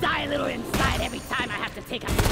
Die a little inside every time I have to take a